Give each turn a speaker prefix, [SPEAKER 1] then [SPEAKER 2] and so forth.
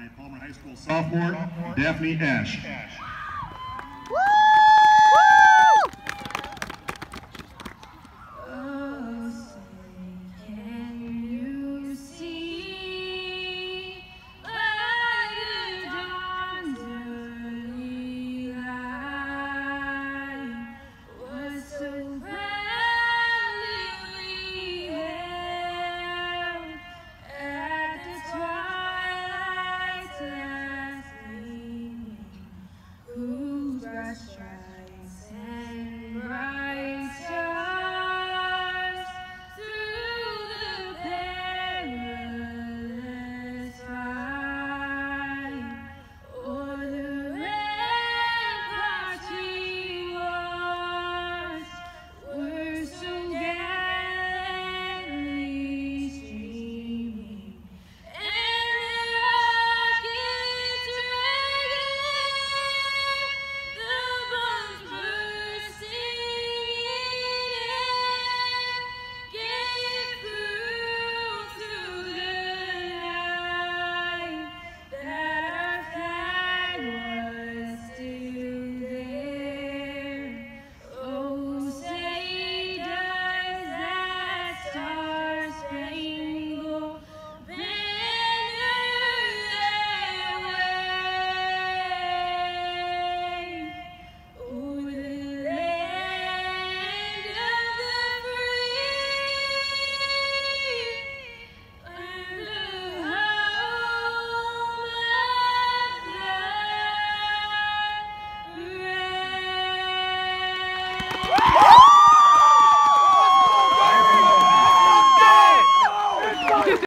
[SPEAKER 1] by Palmer High School sophomore Daphne Ash.